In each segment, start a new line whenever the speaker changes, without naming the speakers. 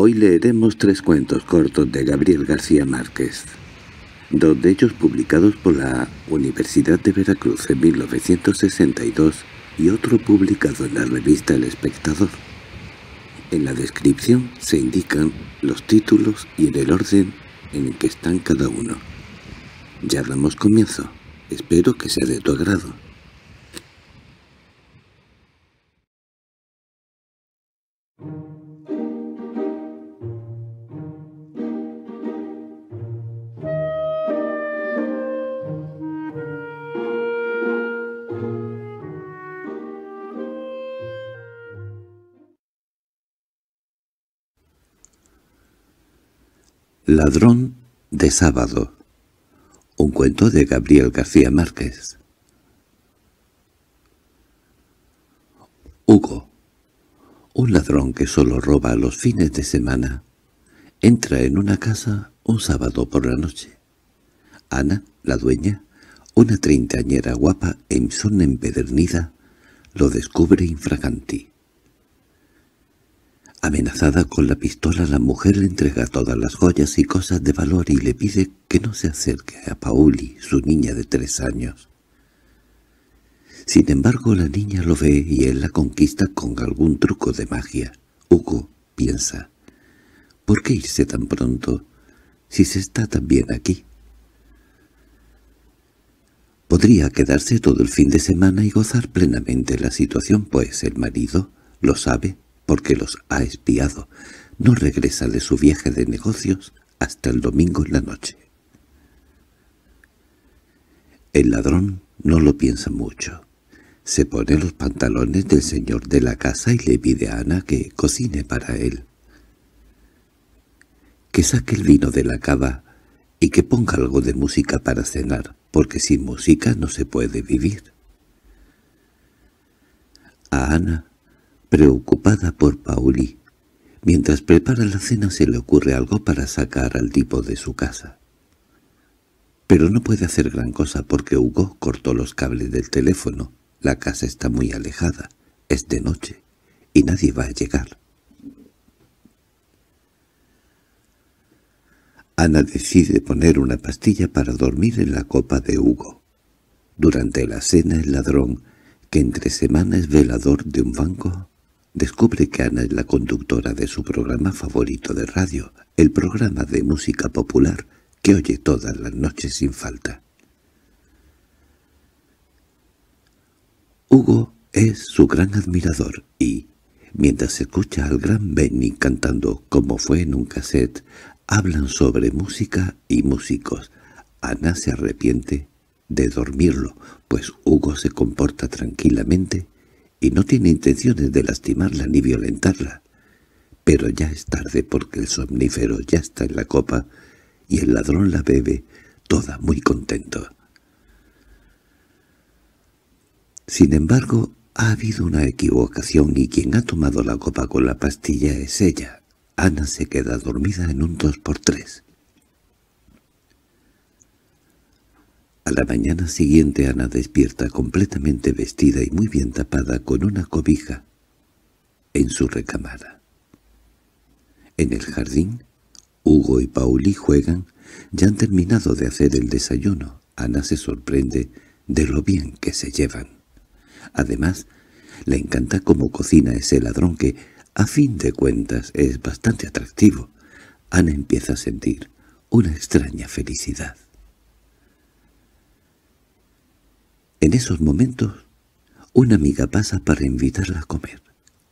Hoy leeremos tres cuentos cortos de Gabriel García Márquez, dos de ellos publicados por la Universidad de Veracruz en 1962 y otro publicado en la revista El Espectador. En la descripción se indican los títulos y en el orden en el que están cada uno. Ya damos comienzo. Espero que sea de tu agrado. Ladrón de sábado Un cuento de Gabriel García Márquez Hugo Un ladrón que solo roba los fines de semana entra en una casa un sábado por la noche. Ana, la dueña, una treintañera guapa e insona empedernida, lo descubre infraganti. Amenazada con la pistola, la mujer le entrega todas las joyas y cosas de valor y le pide que no se acerque a Pauli, su niña de tres años. Sin embargo, la niña lo ve y él la conquista con algún truco de magia. Hugo piensa, ¿por qué irse tan pronto si se está tan bien aquí? Podría quedarse todo el fin de semana y gozar plenamente la situación, pues el marido lo sabe porque los ha espiado. No regresa de su viaje de negocios hasta el domingo en la noche. El ladrón no lo piensa mucho. Se pone los pantalones del señor de la casa y le pide a Ana que cocine para él. Que saque el vino de la cava y que ponga algo de música para cenar, porque sin música no se puede vivir. A Ana preocupada por Pauli. Mientras prepara la cena se le ocurre algo para sacar al tipo de su casa. Pero no puede hacer gran cosa porque Hugo cortó los cables del teléfono. La casa está muy alejada, es de noche, y nadie va a llegar. Ana decide poner una pastilla para dormir en la copa de Hugo. Durante la cena el ladrón, que entre semanas es velador de un banco, Descubre que Ana es la conductora de su programa favorito de radio, el programa de música popular que oye todas las noches sin falta. Hugo es su gran admirador y, mientras escucha al gran Benny cantando como fue en un cassette, hablan sobre música y músicos. Ana se arrepiente de dormirlo, pues Hugo se comporta tranquilamente y no tiene intenciones de lastimarla ni violentarla. Pero ya es tarde porque el somnífero ya está en la copa y el ladrón la bebe, toda muy contento. Sin embargo, ha habido una equivocación y quien ha tomado la copa con la pastilla es ella. Ana se queda dormida en un dos por tres. A la mañana siguiente Ana despierta completamente vestida y muy bien tapada con una cobija en su recámara. En el jardín, Hugo y Pauli juegan, ya han terminado de hacer el desayuno. Ana se sorprende de lo bien que se llevan. Además, le encanta cómo cocina ese ladrón que, a fin de cuentas, es bastante atractivo. Ana empieza a sentir una extraña felicidad. En esos momentos, una amiga pasa para invitarla a comer.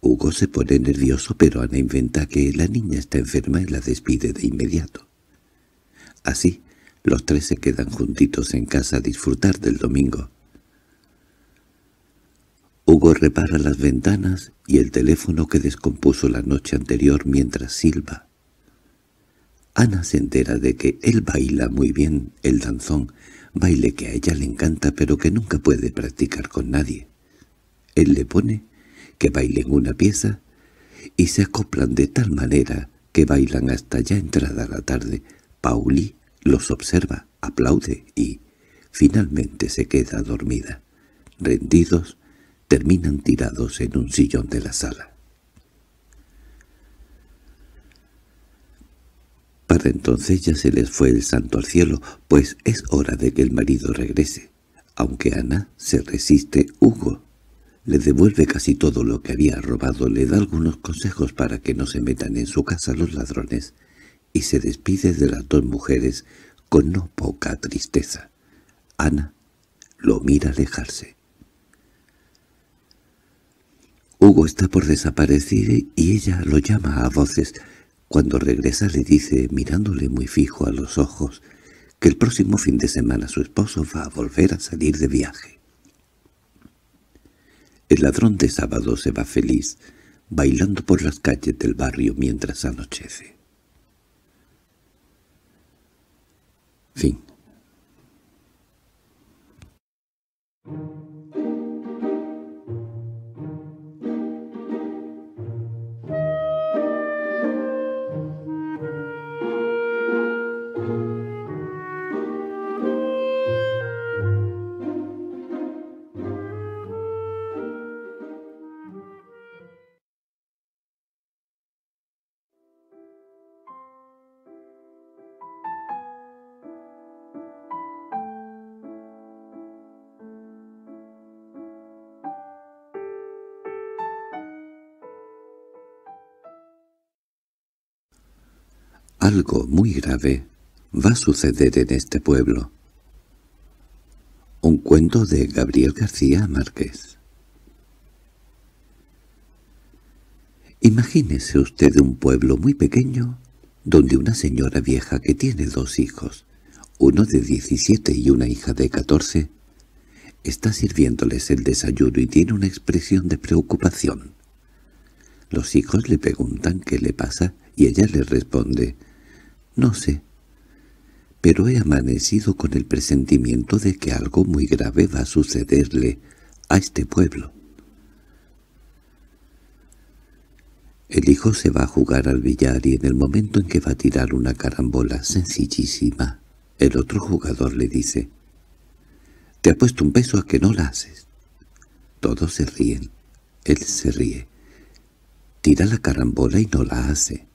Hugo se pone nervioso, pero Ana inventa que la niña está enferma y la despide de inmediato. Así, los tres se quedan juntitos en casa a disfrutar del domingo. Hugo repara las ventanas y el teléfono que descompuso la noche anterior mientras silba. Ana se entera de que él baila muy bien el danzón baile que a ella le encanta pero que nunca puede practicar con nadie. Él le pone que bailen una pieza y se acoplan de tal manera que bailan hasta ya entrada la tarde. Pauli los observa, aplaude y finalmente se queda dormida. Rendidos, terminan tirados en un sillón de la sala. Para entonces ya se les fue el santo al cielo, pues es hora de que el marido regrese. Aunque Ana se resiste, Hugo le devuelve casi todo lo que había robado, le da algunos consejos para que no se metan en su casa los ladrones, y se despide de las dos mujeres con no poca tristeza. Ana lo mira alejarse. Hugo está por desaparecer y ella lo llama a voces. Cuando regresa le dice, mirándole muy fijo a los ojos, que el próximo fin de semana su esposo va a volver a salir de viaje. El ladrón de sábado se va feliz, bailando por las calles del barrio mientras anochece. Fin Algo muy grave va a suceder en este pueblo. Un cuento de Gabriel García Márquez. Imagínese usted un pueblo muy pequeño donde una señora vieja que tiene dos hijos, uno de 17 y una hija de 14, está sirviéndoles el desayuno y tiene una expresión de preocupación. Los hijos le preguntan qué le pasa y ella les responde no sé, pero he amanecido con el presentimiento de que algo muy grave va a sucederle a este pueblo. El hijo se va a jugar al billar y en el momento en que va a tirar una carambola sencillísima, el otro jugador le dice, «Te ha puesto un peso a que no la haces». Todos se ríen. Él se ríe. Tira la carambola y no la hace.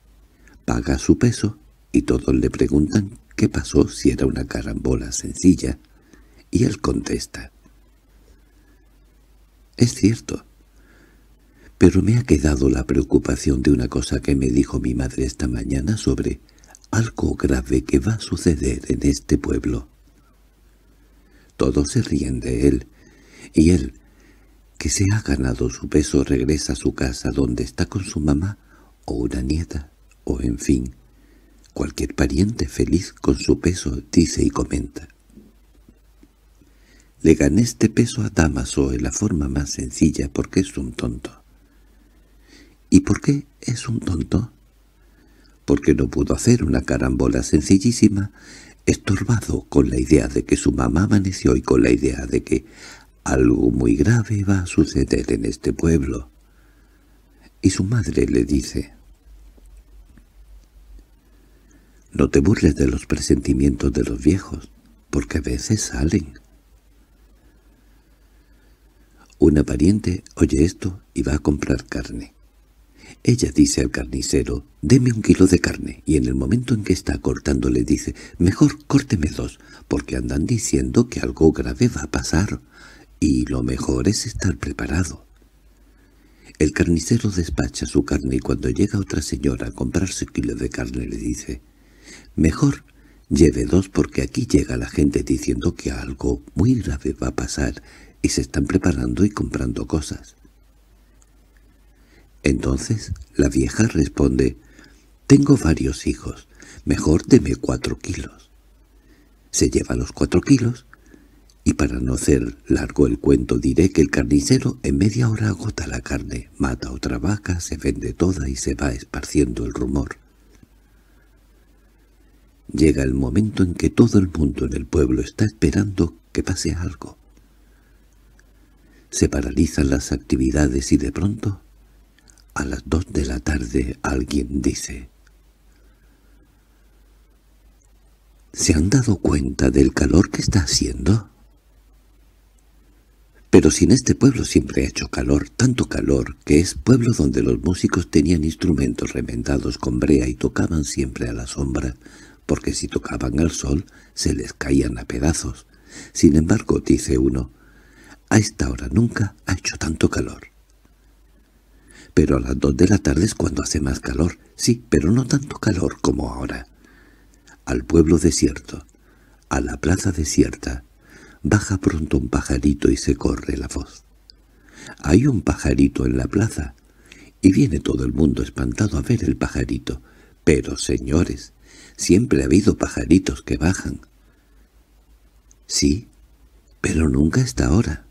Paga su peso y todos le preguntan qué pasó si era una carambola sencilla, y él contesta. Es cierto, pero me ha quedado la preocupación de una cosa que me dijo mi madre esta mañana sobre algo grave que va a suceder en este pueblo. Todos se ríen de él, y él, que se ha ganado su peso, regresa a su casa donde está con su mamá, o una nieta, o en fin, Cualquier pariente feliz con su peso dice y comenta. Le gané este peso a Damaso en la forma más sencilla porque es un tonto. ¿Y por qué es un tonto? Porque no pudo hacer una carambola sencillísima, estorbado con la idea de que su mamá amaneció y con la idea de que algo muy grave va a suceder en este pueblo. Y su madre le dice, no te burles de los presentimientos de los viejos, porque a veces salen. Una pariente oye esto y va a comprar carne. Ella dice al carnicero, «Deme un kilo de carne», y en el momento en que está cortando le dice, «Mejor córteme dos, porque andan diciendo que algo grave va a pasar, y lo mejor es estar preparado». El carnicero despacha su carne y cuando llega otra señora a comprarse un kilo de carne le dice, Mejor lleve dos porque aquí llega la gente diciendo que algo muy grave va a pasar y se están preparando y comprando cosas. Entonces la vieja responde, «Tengo varios hijos, mejor deme cuatro kilos». Se lleva los cuatro kilos y para no hacer largo el cuento diré que el carnicero en media hora agota la carne, mata otra vaca, se vende toda y se va esparciendo el rumor. Llega el momento en que todo el mundo en el pueblo está esperando que pase algo. Se paralizan las actividades y de pronto, a las dos de la tarde, alguien dice ¿Se han dado cuenta del calor que está haciendo? Pero si en este pueblo siempre ha hecho calor, tanto calor, que es pueblo donde los músicos tenían instrumentos remendados con brea y tocaban siempre a la sombra, porque si tocaban al sol se les caían a pedazos. Sin embargo, dice uno, a esta hora nunca ha hecho tanto calor. Pero a las dos de la tarde es cuando hace más calor, sí, pero no tanto calor como ahora. Al pueblo desierto, a la plaza desierta, Baja pronto un pajarito y se corre la voz. Hay un pajarito en la plaza, y viene todo el mundo espantado a ver el pajarito. Pero, señores, siempre ha habido pajaritos que bajan. Sí, pero nunca esta ahora.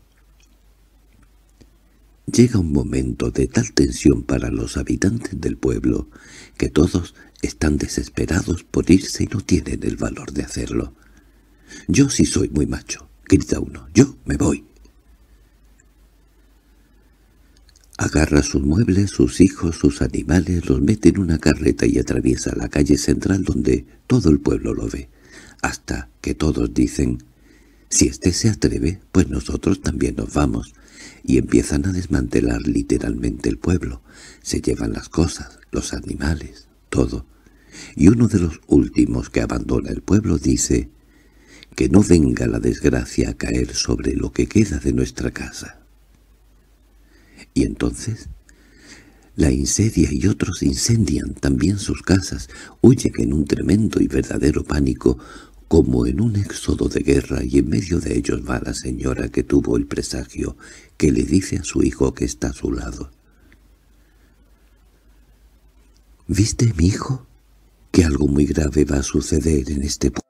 Llega un momento de tal tensión para los habitantes del pueblo que todos están desesperados por irse y no tienen el valor de hacerlo. Yo sí soy muy macho grita uno. «¡Yo me voy!». Agarra sus muebles, sus hijos, sus animales, los mete en una carreta y atraviesa la calle central donde todo el pueblo lo ve, hasta que todos dicen «Si éste se atreve, pues nosotros también nos vamos», y empiezan a desmantelar literalmente el pueblo. Se llevan las cosas, los animales, todo. Y uno de los últimos que abandona el pueblo dice que no venga la desgracia a caer sobre lo que queda de nuestra casa. Y entonces la insedia y otros incendian también sus casas, huyen en un tremendo y verdadero pánico, como en un éxodo de guerra, y en medio de ellos va la señora que tuvo el presagio, que le dice a su hijo que está a su lado. «¿Viste, mi hijo, que algo muy grave va a suceder en este pueblo?»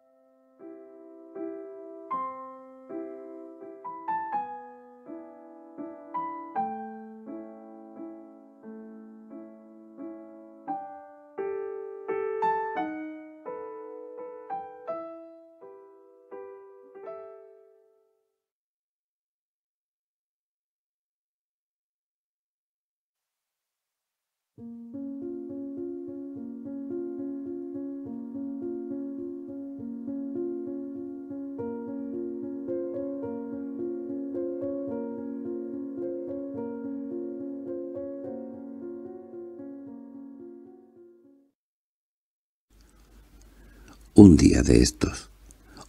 Un día de estos.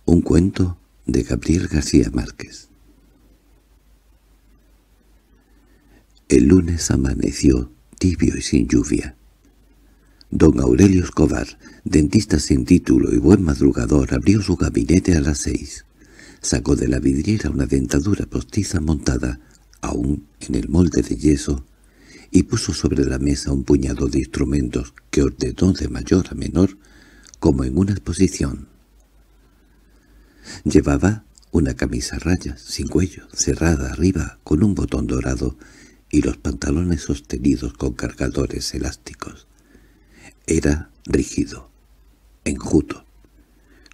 Un cuento de Gabriel García Márquez. El lunes amaneció tibio y sin lluvia. Don Aurelio Escobar, dentista sin título y buen madrugador, abrió su gabinete a las seis. Sacó de la vidriera una dentadura postiza montada, aún en el molde de yeso, y puso sobre la mesa un puñado de instrumentos que ordenó de mayor a menor como en una exposición. Llevaba una camisa rayas, sin cuello, cerrada arriba, con un botón dorado, y los pantalones sostenidos con cargadores elásticos. Era rígido, enjuto,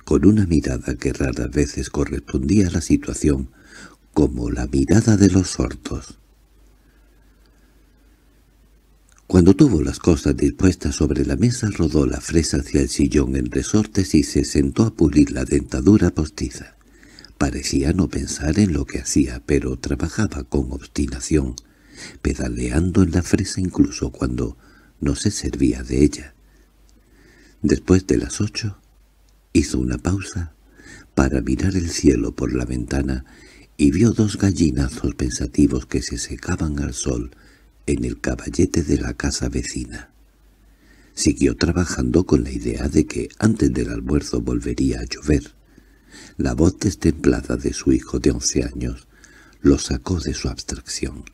con una mirada que raras veces correspondía a la situación, como la mirada de los sordos. Cuando tuvo las cosas dispuestas sobre la mesa, rodó la fresa hacia el sillón en resortes y se sentó a pulir la dentadura postiza. Parecía no pensar en lo que hacía, pero trabajaba con obstinación, pedaleando en la fresa incluso cuando no se servía de ella. Después de las ocho, hizo una pausa para mirar el cielo por la ventana y vio dos gallinazos pensativos que se secaban al sol en el caballete de la casa vecina. Siguió trabajando con la idea de que antes del almuerzo volvería a llover. La voz destemplada de su hijo de once años lo sacó de su abstracción.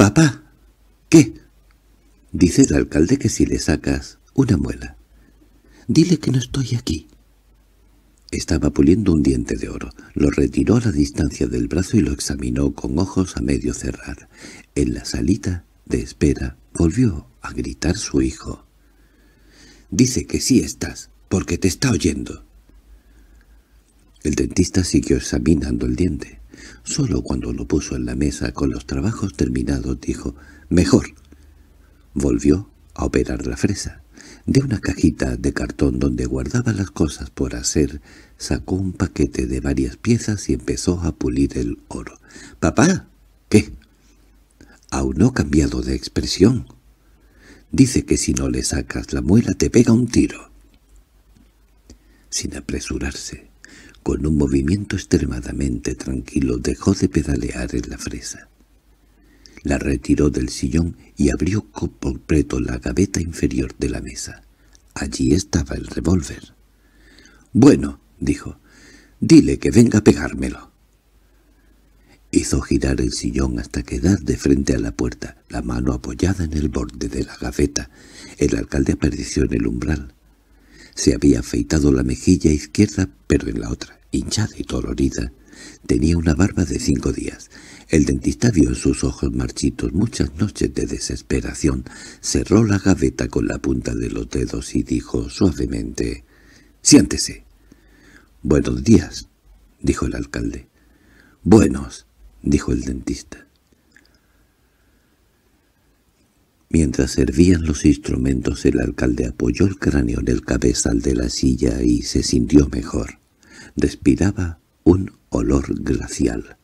—¡Papá! ¿Qué? Dice el alcalde que si le sacas una muela. Dile que no estoy aquí. Estaba puliendo un diente de oro. Lo retiró a la distancia del brazo y lo examinó con ojos a medio cerrar. En la salita de espera volvió a gritar su hijo. «Dice que sí estás, porque te está oyendo». El dentista siguió examinando el diente. Solo cuando lo puso en la mesa con los trabajos terminados dijo «Mejor». Volvió a operar la fresa. De una cajita de cartón donde guardaba las cosas por hacer, sacó un paquete de varias piezas y empezó a pulir el oro. —¿Papá? ¿Qué? Aún no ha cambiado de expresión. Dice que si no le sacas la muela te pega un tiro. Sin apresurarse, con un movimiento extremadamente tranquilo dejó de pedalear en la fresa. La retiró del sillón y abrió por completo la gaveta inferior de la mesa. Allí estaba el revólver. «Bueno», dijo, «dile que venga a pegármelo». Hizo girar el sillón hasta quedar de frente a la puerta, la mano apoyada en el borde de la gaveta. El alcalde apareció en el umbral. Se había afeitado la mejilla izquierda, pero en la otra, hinchada y dolorida, tenía una barba de cinco días. El dentista vio en sus ojos marchitos muchas noches de desesperación. Cerró la gaveta con la punta de los dedos y dijo suavemente, «Siéntese». «Buenos días», dijo el alcalde. «Buenos», dijo el dentista. Mientras servían los instrumentos el alcalde apoyó el cráneo en el cabezal de la silla y se sintió mejor. Respiraba un olor glacial.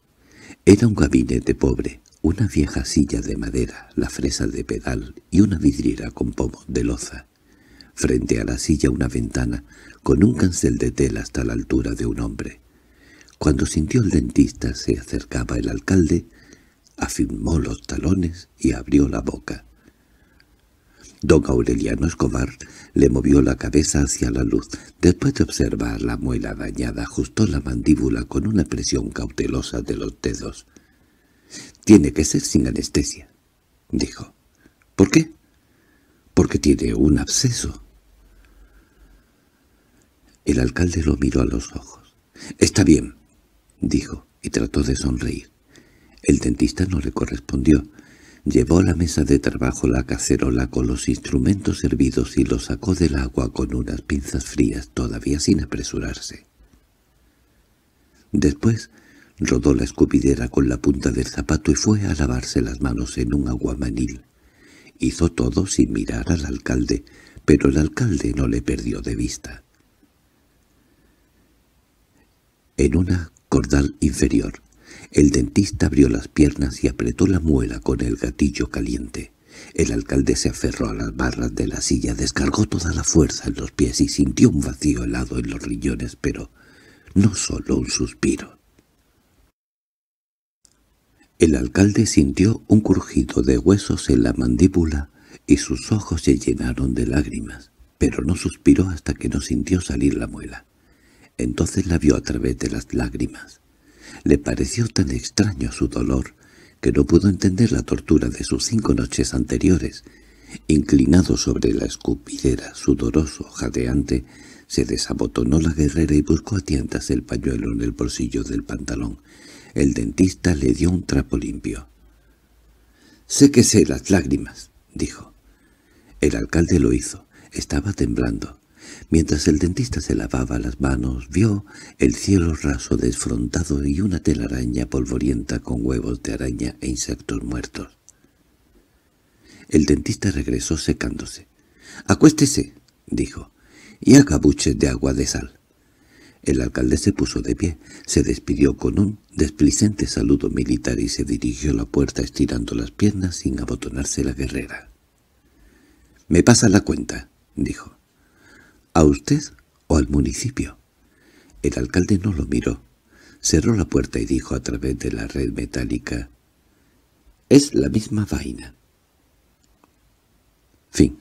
Era un gabinete pobre, una vieja silla de madera, la fresa de pedal y una vidriera con pomo de loza. Frente a la silla una ventana, con un cancel de tela hasta la altura de un hombre. Cuando sintió el dentista se acercaba el alcalde, afirmó los talones y abrió la boca. Don Aureliano Escobar le movió la cabeza hacia la luz. Después de observar la muela dañada, ajustó la mandíbula con una presión cautelosa de los dedos. «Tiene que ser sin anestesia», dijo. «¿Por qué?» «Porque tiene un absceso». El alcalde lo miró a los ojos. «Está bien», dijo, y trató de sonreír. El dentista no le correspondió. Llevó a la mesa de trabajo la cacerola con los instrumentos servidos y lo sacó del agua con unas pinzas frías todavía sin apresurarse. Después rodó la escupidera con la punta del zapato y fue a lavarse las manos en un aguamanil. Hizo todo sin mirar al alcalde, pero el alcalde no le perdió de vista. En una cordal inferior, el dentista abrió las piernas y apretó la muela con el gatillo caliente. El alcalde se aferró a las barras de la silla, descargó toda la fuerza en los pies y sintió un vacío helado en los riñones, pero no solo un suspiro. El alcalde sintió un crujido de huesos en la mandíbula y sus ojos se llenaron de lágrimas, pero no suspiró hasta que no sintió salir la muela. Entonces la vio a través de las lágrimas. Le pareció tan extraño su dolor que no pudo entender la tortura de sus cinco noches anteriores. Inclinado sobre la escupidera, sudoroso, jadeante, se desabotonó la guerrera y buscó a tientas el pañuelo en el bolsillo del pantalón. El dentista le dio un trapo limpio. «Séquese las lágrimas», dijo. El alcalde lo hizo. Estaba temblando. Mientras el dentista se lavaba las manos, vio el cielo raso desfrontado y una telaraña polvorienta con huevos de araña e insectos muertos. El dentista regresó secándose. «Acuéstese», dijo, «y haga buches de agua de sal». El alcalde se puso de pie, se despidió con un desplicente saludo militar y se dirigió a la puerta estirando las piernas sin abotonarse la guerrera. «Me pasa la cuenta», dijo. ¿A usted o al municipio? El alcalde no lo miró. Cerró la puerta y dijo a través de la red metálica, «Es la misma vaina». Fin